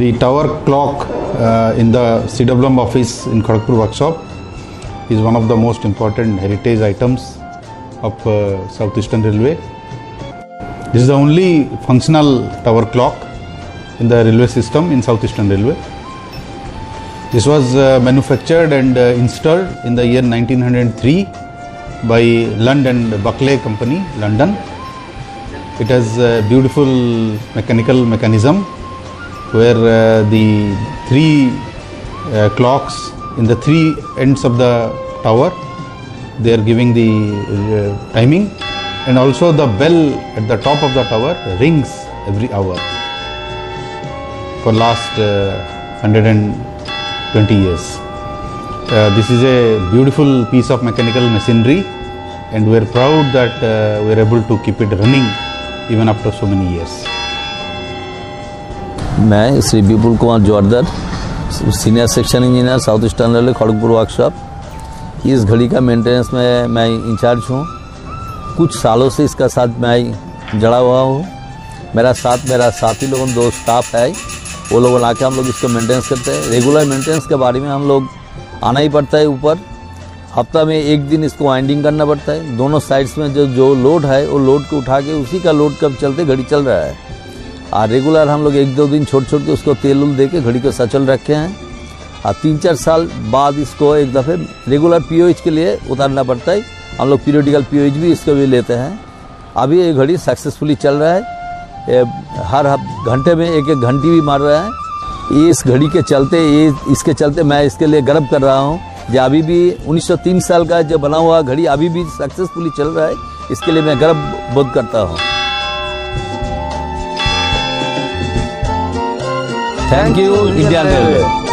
The tower clock uh, in the CWM office in Kharagpur workshop is one of the most important heritage items of uh, Southeastern Railway. This is the only functional tower clock in the railway system in Southeastern Railway. This was uh, manufactured and uh, installed in the year 1903 by Lund and Blockley Company, London. It has a beautiful mechanical mechanism where uh, the three uh, clocks in the three ends of the tower they are giving the uh, timing. And also the bell at the top of the tower rings every hour for last uh, 120 years. Uh, this is a beautiful piece of mechanical machinery and we are proud that uh, we are able to keep it running even after so many years मैं, Shri Vipul Kumar Jordar senior section engineer south eastern railway Kharagpur workshop इस घड़ी का maintenance में मैं in charge हूँ। कुछ सालों से इसका साथ मैं जड़ा हुआ हूँ। मेरा साथ, मेरा साथी लोगों, दो स्टाफ है। वो लोग आके हम लोग इसको मेंटेनेंस करते हैं। रेगुलर मेंटेनेंस के बारे में हम लोग आना ही पड़ता है ऊपर। हफ़्ता में एक दिन इसको वाइंडिंग करना पड़ता है। दोनों साइड्स में जो जो लोड है, वो लोड को उठा के उसी का लोड कब चलते घड़ी चल रहा है। और रेगुलर हम लोग एक दो दिन छोड़ छोड़ के उसको तेल उल दे के घड़ी को सचल रखे हैं। और तीन चार साल बाद इसको एक दफ़े रेगुलर पी के लिए उतारना पड़ता है। हम लोग पीरियडिकल पी भी इसको भी लेते हैं। अभी ये घड़ी सक्सेसफुली चल रहा है। ये हर घंटे में एक एक घंटी भी मार रहा है। ये इस घड़ी के चलते, ये इसके चलते मैं इसके लिए गर्व कर रहा हूँ जो अभी भी 1903 साल का जो बना हुआ घड़ी अभी भी सक्सेसफुली चल रहा है। इसके लिए मैं गर्व बोध करता हूँ। Thank you, Indian